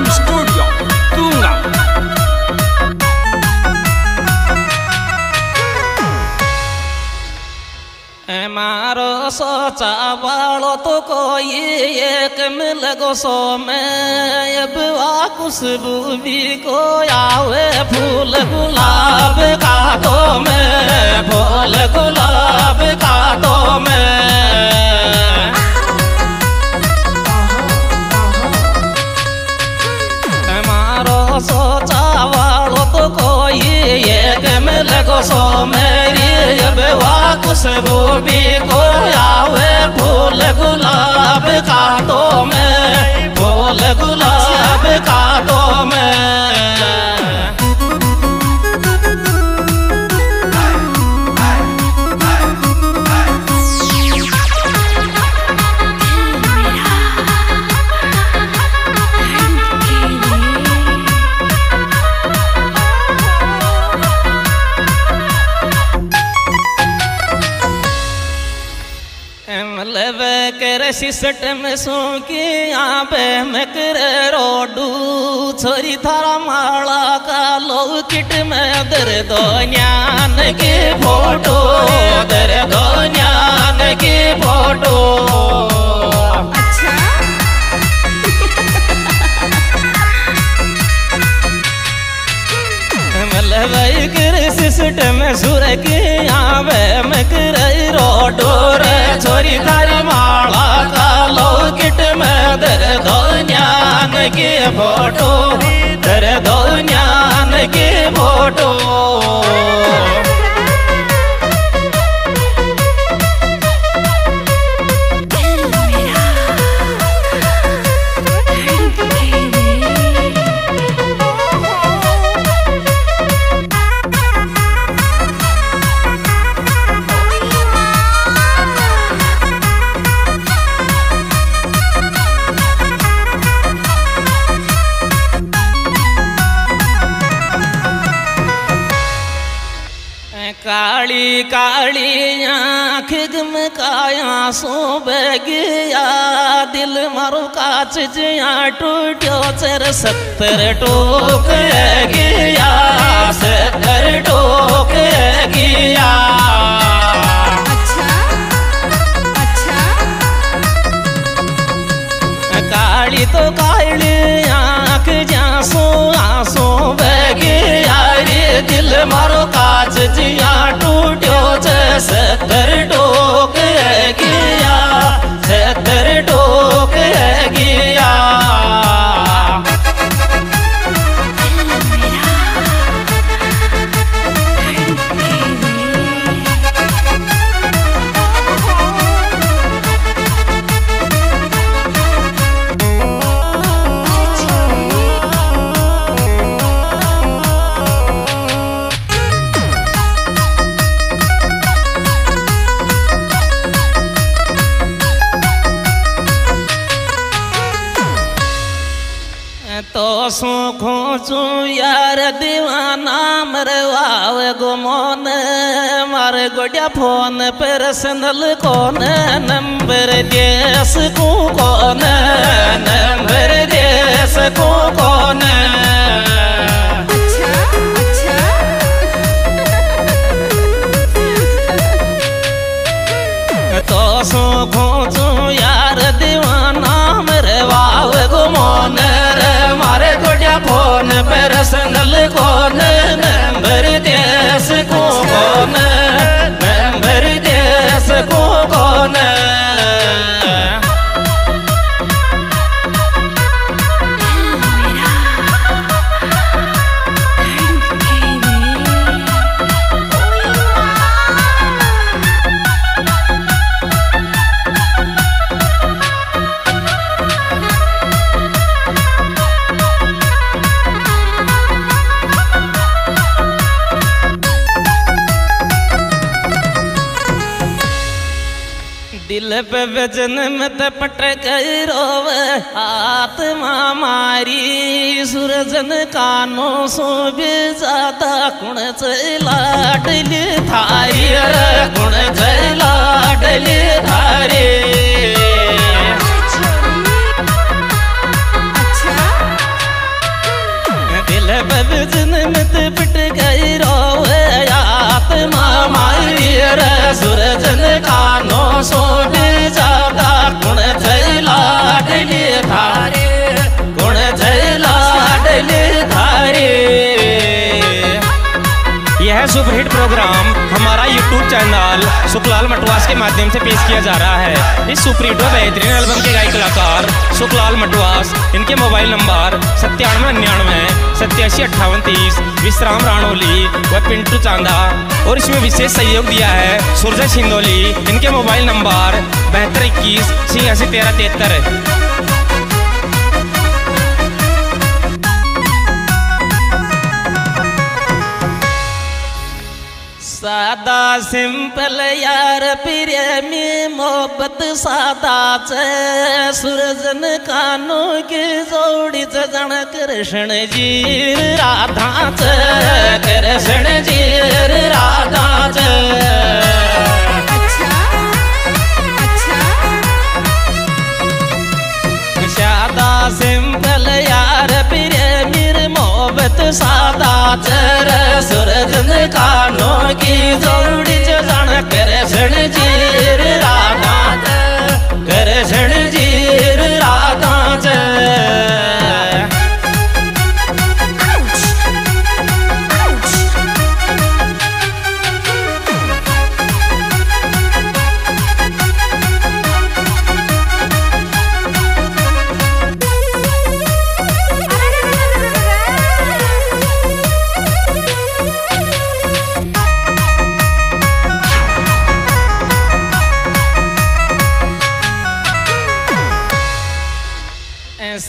Recording Studio, Tunga. तो कोई एक मिल गो सो में अब खुशबू फूल गुलाब का तो में फूल गुलाब का तो में सोचा वालो तो कोई एक मिल गो सो मेरी अब वा खुशबू भी को आवे फूल गुलाब का तो में फूल गुलाब का सिस्टम सो की यहाँ पे मैं कर रोडू। छोरी थारा माला का लो किट में दर दो ज्ञान की फ़ोटो। दर दो ज्ञान की फ़ोटो। अच्छा। कर सिस्टम सुर के आवे में कर रे, छोरी तारी माला का लो किट में दर दुनिया के फ़ोटो, दर दो काली काली आँख गमकाया सो बगिया दिल मारो काच जिया टूटो, चर सत्तर टोक गया खोचू यार दीवाना मरवाव गुमोन मारे गोडिया फ़ोन पर्सनल कौन। नंबर देस को कौन। नंबर देस को कौन। पर्सनल कौन दिल पे वज़न मत पटक रोव। आत्मा मारी, सूरजन कानो सो भी ज़्यादा गुण लाडली थारी गुण लाडली थारी। दिल पे वज़न मत पटक रोव। आत्मा मारी सुरजन का सुपरहिट प्रोग्राम हमारा यूट्यूब चैनल सुखलाल मटवास के माध्यम से पेश किया जा रहा है। इस सुपरहिट बेहतरीन एल्बम के गायक कलाकार सुखलाल मटवास, इनके मोबाइल नंबर सत्तानवे निन्यानवे, सत्यासी अट्ठावन तीस, विश्राम राणोली व पिंटू चांदा। और इसमें विशेष सहयोग दिया है सूरज सिंदोली इनके मोबाइल नंबर बहत्तर इक्कीस, छियासी तेरह तिहत्तर। सादा सिंपल यार प्रियमी मोहबत साधा सूरज न कानू च जण कृष्ण जी राधा च कृष्ण जी राधा च कानो की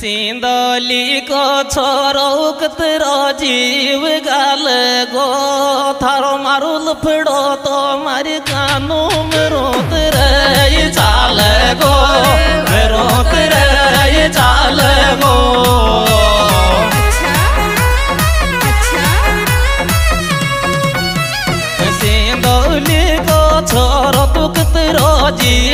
सिन्धलीको छोरो कत्रो जीव गाल गो। थारो मारू लफडो तो मारी कानू मेरो तेरे चाल गो। मेरो तेरे चाल गो। सिन्धलीको छोरो तू कत्रो जीव